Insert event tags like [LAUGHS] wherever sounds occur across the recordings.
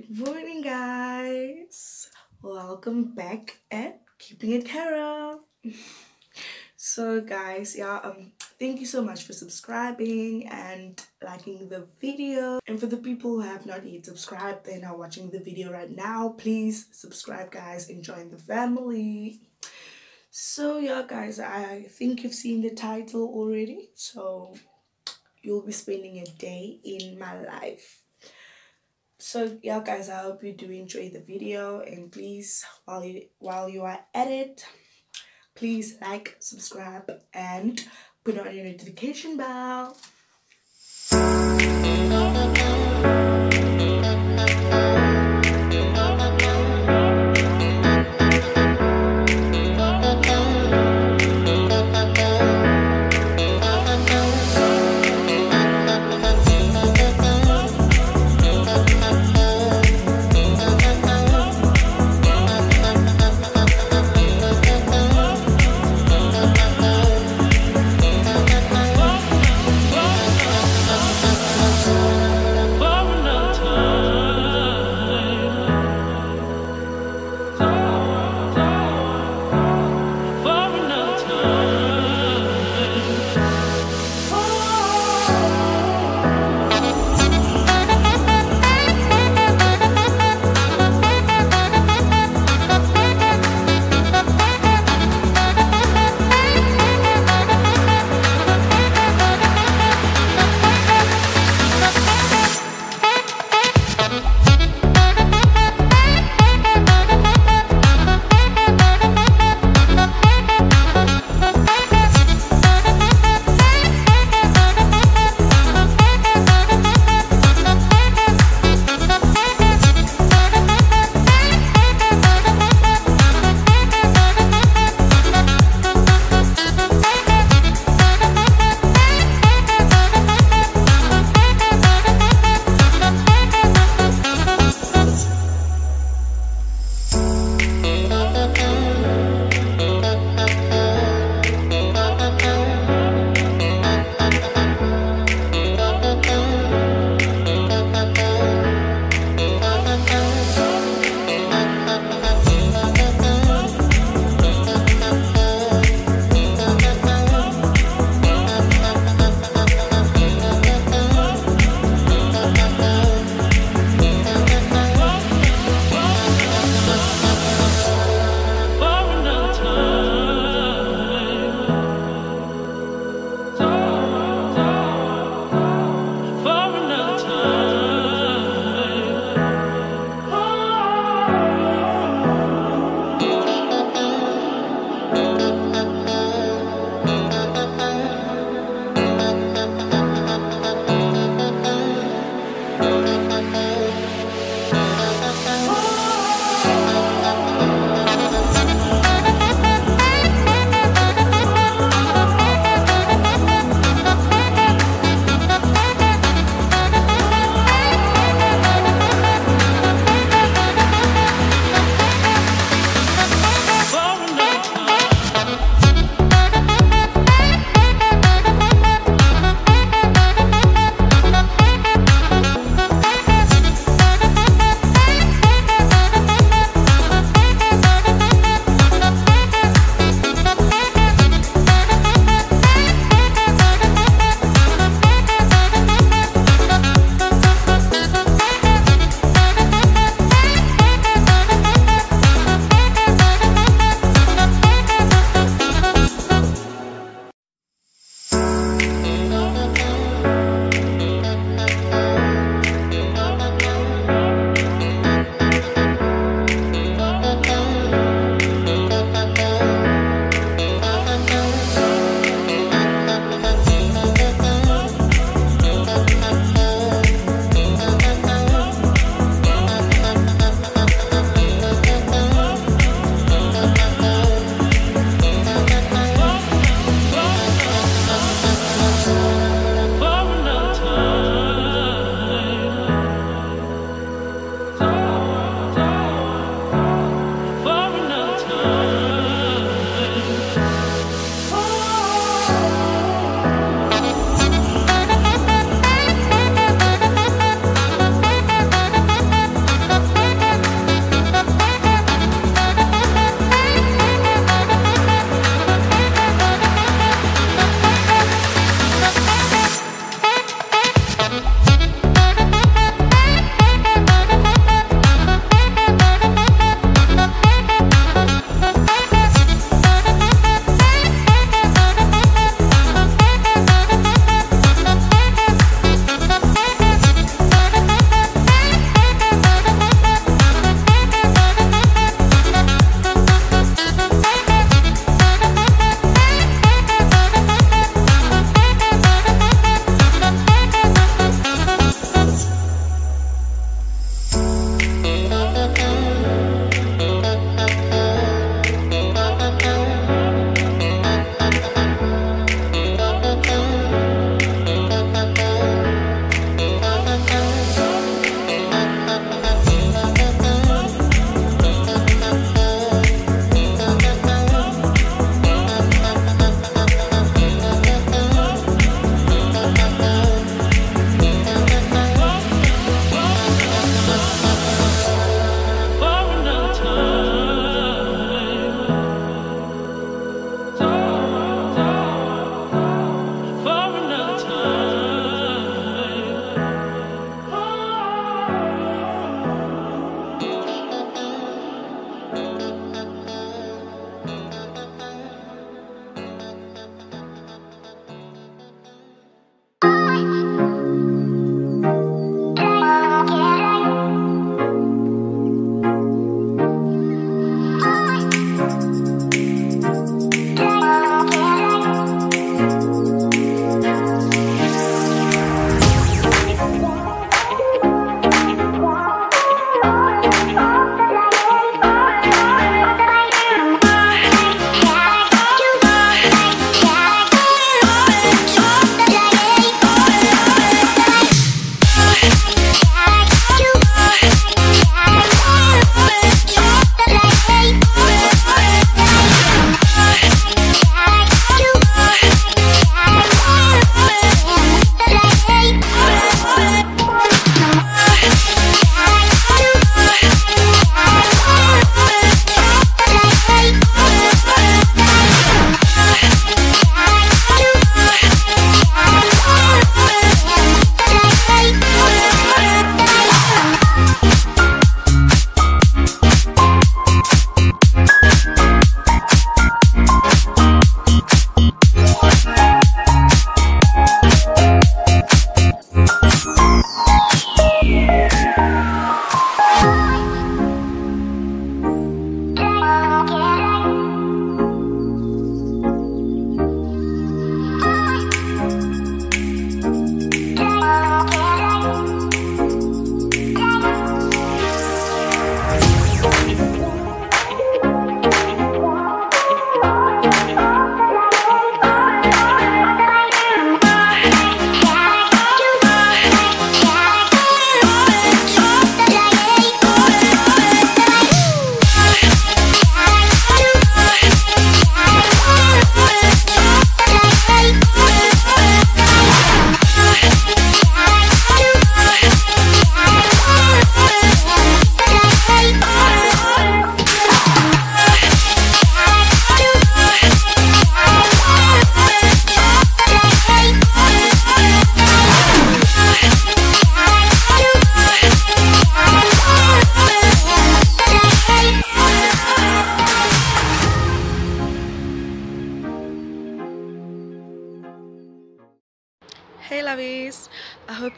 Good morning, guys. Welcome back at Keeping It Carrol. So, guys, yeah, um, thank you so much for subscribing and liking the video. And for the people who have not yet subscribed, they're watching the video right now. Please subscribe, guys, and join the family. So, yeah, guys, I think you've seen the title already. So, you'll be spending a day in my life so yeah guys i hope you do enjoy the video and please while you while you are at it please like subscribe and put on your notification bell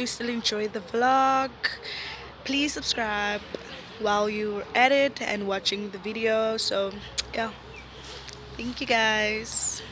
you still enjoy the vlog. Please subscribe while you're at it and watching the video. So yeah. Thank you guys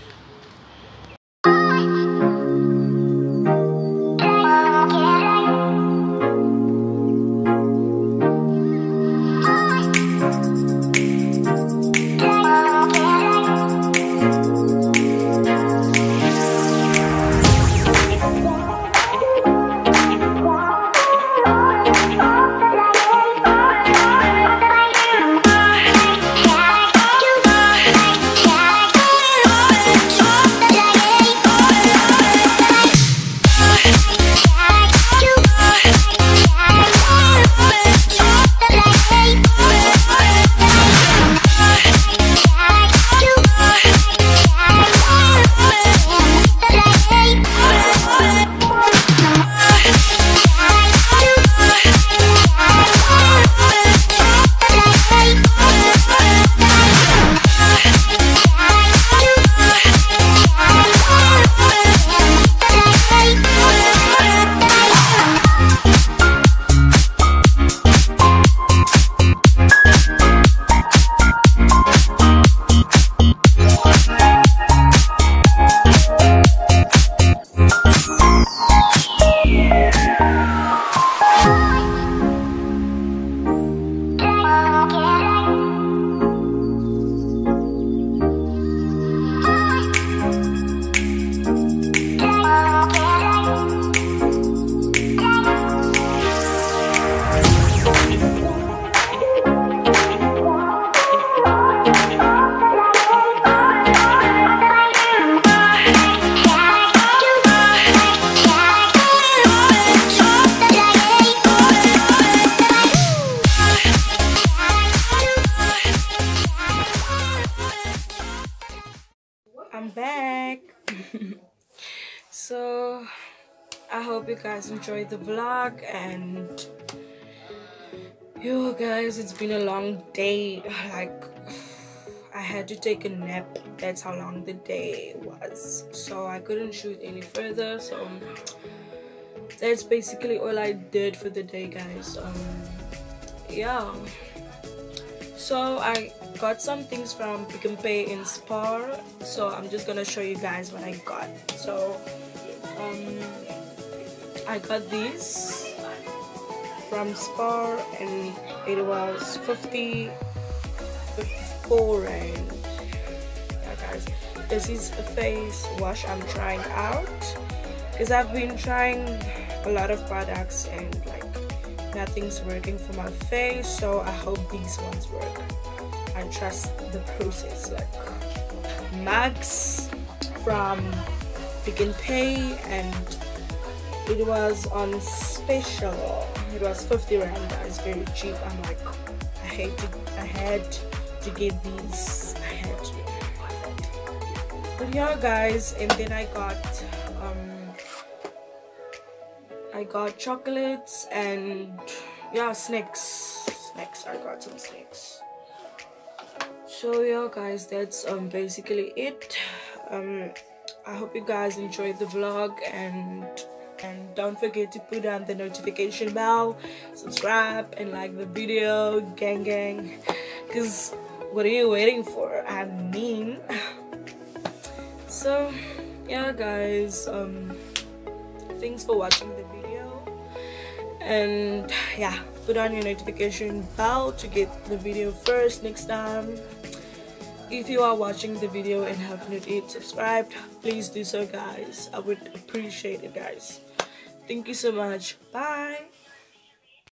back. so I hope you guys enjoyed the vlog and yo guys it's been a long day. [SIGHS] Like [SIGHS] I had to take a nap. That's how long the day was. So I couldn't shoot any further. So that's basically all I did for the day guys. Um yeah so I got some things from Pick n Pay in Spar. So I'm just gonna show you guys what I got. So um, I got these from Spar and it was 50 54 rand. Yeah guys this is a face wash I'm trying out. Because I've been trying a lot of products and like nothing's working for my face so I hope these ones work. I trust the process like Max from Pick n Pay and it was on special. It was 50 rand guys very cheap. I'm like I hate to I had to get these. I had to. But yeah guys and then I got um I got chocolates and yeah snacks. Snacks I got some snacks. So yeah guys that's um basically it. Um i hope you guys enjoyed the vlog and and don't forget to put on the notification bell subscribe and like the video gang gang. Because what are you waiting for? I mean [LAUGHS] so yeah guys um thanks for watching the video and yeah put on your notification bell to get the video first next time. If you are watching the video and have not yet subscribed please do so guys. I would appreciate it guys. Thank you so much. Bye